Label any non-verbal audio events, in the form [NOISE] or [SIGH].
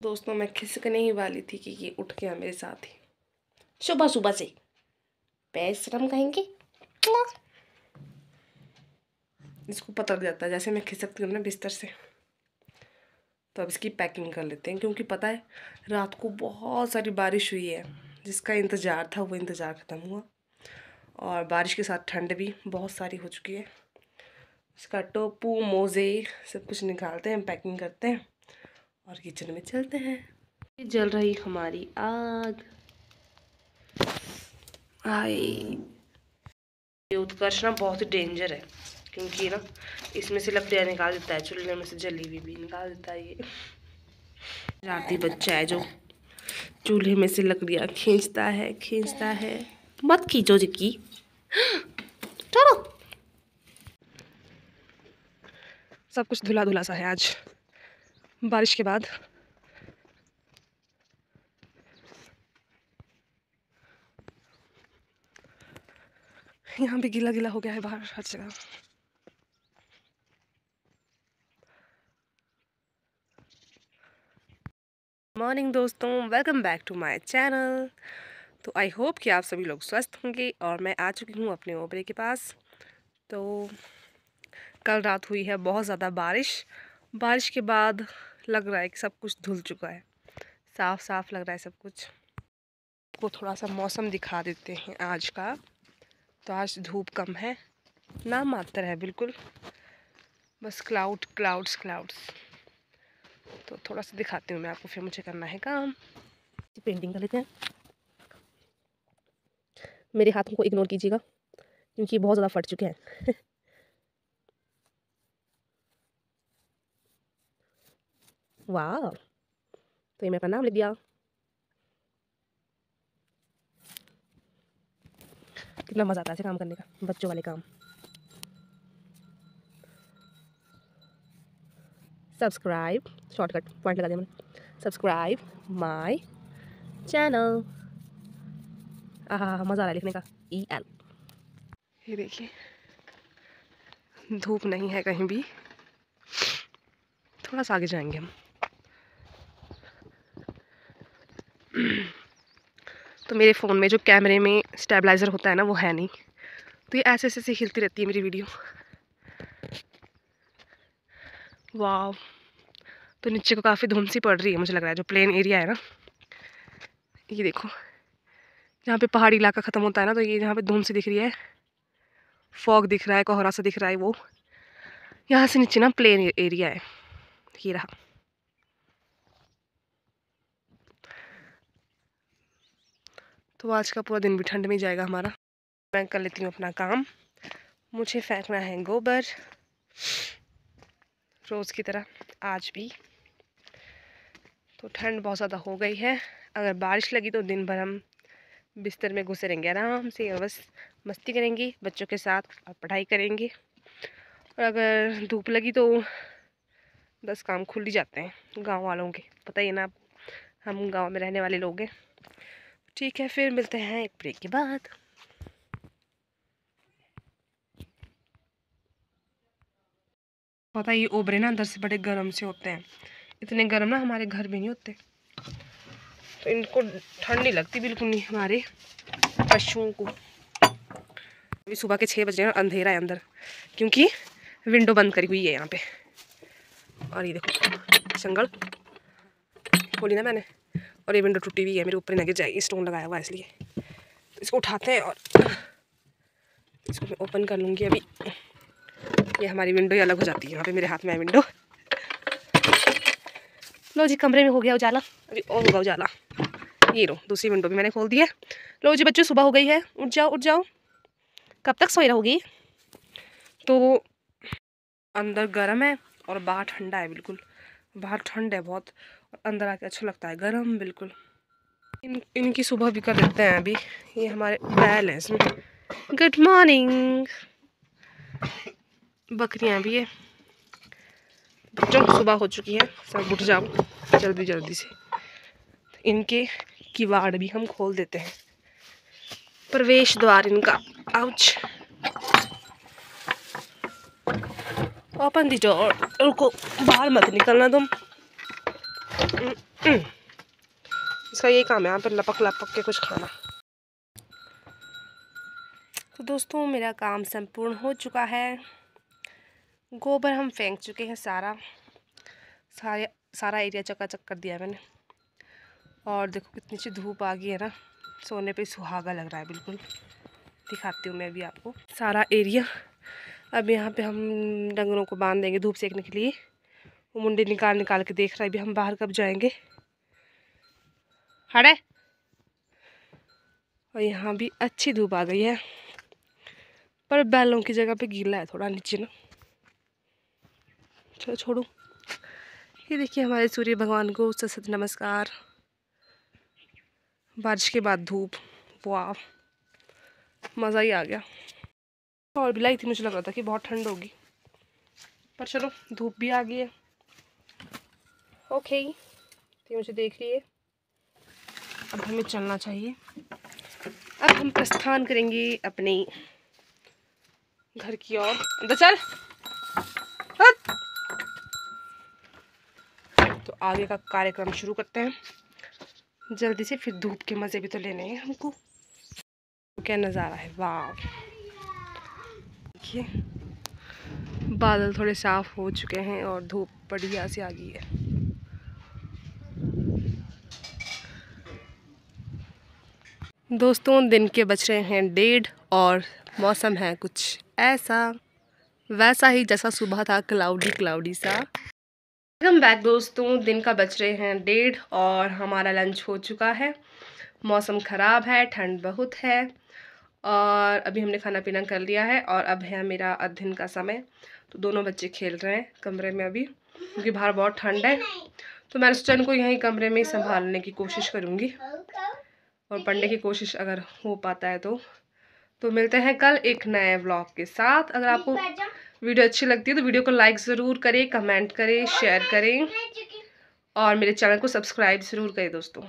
दोस्तों मैं खिसकने ही वाली थी कि ये उठ गया मेरे साथ ही। सुबह सुबह से। पैसरम कहेंगे? इसको पता लग जाता है जैसे मैं खिसकती हूँ ना बिस्तर से। तो अब इसकी पैकिंग कर लेते हैं क्योंकि पता है रात को बहुत सारी बारिश हुई है जिसका इंतज़ार था वो इंतज़ार ख़त्म हुआ। और बारिश के साथ ठंड भी बहुत सारी हो चुकी है। इसका टोपू, मोज़े, सब कुछ निकालते हैं पैकिंग करते हैं और किचन में चलते हैं। जल रही हमारी आग। आई ये उत्कर्ष ना बहुत ही डेंजर है, क्योंकि ना इसमें से लकड़ियाँ निकाल देता है, चूल्हे में से जली हुई भी निकाल देता है ये। राती बच्चा है जो चूल्हे में से लकड़ियाँ खींचता है खींचता है। मत खींचो, जिक्की। [GASPS] चलो। सब कुछ धुला धुला सा है आज। बारिश के बाद। यहाँ भी गीला गीला हो गया है बाहर हर जगह। मॉर्निंग दोस्तों welcome back to my channel तो आई होप कि आप सभी लोग स्वस्थ होंगे और मैं आ चुकी हूँ अपने ओबरे के पास। तो कल रात हुई है बहुत ज़्यादा बारिश। बारिश के बाद लग रहा है कि सब कुछ धुल चुका है। साफ़ साफ़ लग रहा है सब कुछ। को थोड़ा सा मौसम दिखा देते हैं आज का। तो आज धूप कम है। ना मात्र है, बिल्कुल। बस क्लाउड क्लाउड्स क्लाउड्स तो थोड़ा सा दिखाती हूँ मैं आपको, फिर मुझे करना है काम। पेंटिंग कर लेते हैं। मेरे हाथों को इग्नोर कीजिएगा, क्योंकि बहुत ज़्यादा फट चुके हैं। [LAUGHS] वाह तो ये मैं अपना नाम लिख दिया कितना मज़ा आता है ऐसे काम करने का बच्चों वाले काम सब्सक्राइब शॉर्टकट पॉइंट लगा दिया मैंने सब्सक्राइब माय चैनल हाँ मज़ा आ रहा है लिखने का ई एल ये देखिए धूप नहीं है कहीं भी थोड़ा सा आगे जाएँगे हम तो मेरे फ़ोन में जो कैमरे में स्टेबलाइज़र होता है ना, वो है नहीं। तो ये ऐसे ऐसे हिलती रहती है मेरी वीडियो। वाह तो नीचे को काफ़ी धुंध सी पड़ रही है, मुझे लग रहा है, जो प्लेन एरिया है ना। ये देखो, जहाँ पे पहाड़ी इलाका ख़त्म होता है ना तो ये जहाँ पे धुंध सी दिख रही है। फॉग दिख रहा है, कोहरा सा दिख रहा है वो। यहाँ से नीचे ना प्लेन एरिया है। ये रहा। तो आज का पूरा दिन भी ठंड में जाएगा हमारा। मैं कर लेती हूँ अपना काम। मुझे फेंकना है गोबर। रोज़ की तरह, आज भी। तो ठंड बहुत ज़्यादा हो गई है। अगर बारिश लगी तो दिन भर हम बिस्तर में घुसे रहेंगे आराम से और बस मस्ती करेंगे, बच्चों के साथ और पढ़ाई करेंगे। और अगर धूप लगी तो बस काम खुल ही जाते हैं, गाँव वालों के। पता ही ना, हम गाँव में रहने वाले लोग हैं। ठीक है, फिर मिलते हैं एक ब्रेक के बाद। पता ये ओबरे ना अंदर से बड़े गर्म से होते हैं। इतने गर्म ना हमारे घर भी नहीं होते। तो इनको ठंड नहीं लगती बिल्कुल नहीं हमारे पशुओं को। अभी सुबह के छः बज रहे बजे अंधेरा है अंदर, क्योंकि विंडो बंद करी हुई है यहाँ पे। और ये देखो संगल खोली ना मैंने। और ये विंडो टूटी हुई है मेरे ऊपर लगे जाएगी स्टोन लगाया हुआ है इसलिए। तो इसको उठाते हैं और इसको मैं ओपन कर लूँगी अभी। ये हमारी विंडो ही अलग हो जाती है यहाँ पे मेरे हाथ में है विंडो लो जी कमरे में हो गया उजाला। अभी और होगा उजाला। ये लो दूसरी विंडो भी मैंने खोल दी है। लो जी बच्चों सुबह हो गई है। उठ जाओ उठ जाओ। कब तक सोई रहोगी? तो अंदर गर्म है और बाहर ठंडा है बिल्कुल। बाहर ठंड है बहुत। अंदर आके अच्छा लगता है, गर्म बिल्कुल। इन, इनकी सुबह भी कर देते हैं अभी। ये हमारे बैल हैं इसमें। गुड मॉर्निंग बकरियाँ भी है। बच्चों, सुबह हो चुकी है। सब उठ जाओ, जल्दी जल्दी से। इनके किवाड़ भी हम खोल देते हैं। प्रवेश द्वार इनका। आउच ओपन दी डोर रुको बाहर मत निकलना तुम। इसका यही काम है, यहाँ पर लपक लपक के कुछ खाना। तो दोस्तों, मेरा काम संपूर्ण हो चुका है। गोबर हम फेंक चुके हैं सारा। सारे सारा एरिया चकाचक कर दिया मैंने। और देखो कितनी अच्छी धूप आ गई है ना। सोने पे सुहागा लग रहा है बिल्कुल। दिखाती हूँ मैं अभी आपको। सारा एरिया। अब यहाँ पे हम डंगरों को बाँध देंगे धूप सेकने के लिए। वो मुंडी निकाल निकाल के देख रहा है अभी हम बाहर कब जाएँगे? हड़े और यहाँ भी अच्छी धूप आ गई है पर बैलों की जगह पे गीला है थोड़ा नीचे ना। चलो छोड़ू। ये देखिए हमारे सूर्य भगवान को सत नमस्कार। बारिश के बाद धूप वाह मज़ा ही आ गया। और भी लाई थी मुझे लग रहा था कि बहुत ठंड होगी। पर चलो धूप भी आ गई है। ओके तो मुझे देख है। अब हमें चलना चाहिए। अब हम प्रस्थान करेंगे अपने घर की ओर। अंदर चल। तो आगे का कार्यक्रम शुरू करते हैं। जल्दी से फिर धूप के मज़े भी तो लेने हैं हमको। क्या नज़ारा है? वाह देखिए, बादल थोड़े साफ़ हो चुके हैं और धूप बढ़िया से आ गई है। दोस्तों, दिन के बज रहे हैं डेढ़ और मौसम है कुछ ऐसा, वैसा ही जैसा सुबह था क्लाउडी क्लाउडी सा। वेलकम बैक दोस्तों, दिन का बज रहे हैं डेढ़ और हमारा लंच हो चुका है। मौसम ख़राब है, ठंड बहुत है और अभी हमने खाना पीना कर लिया है और अब है मेरा अध्ययन का समय। तो दोनों बच्चे खेल रहे हैं कमरे में अभी, क्योंकि बाहर बहुत ठंड है। तो मैं उस को यहीं कमरे में संभालने की कोशिश करूँगी। और पढ़ने की कोशिश अगर हो पाता है तो। तो मिलते हैं कल एक नए व्लॉग के साथ। अगर आपको वीडियो अच्छी लगती है तो वीडियो को लाइक ज़रूर करें कमेंट करें शेयर करें। और मेरे चैनल को सब्सक्राइब ज़रूर करें दोस्तों।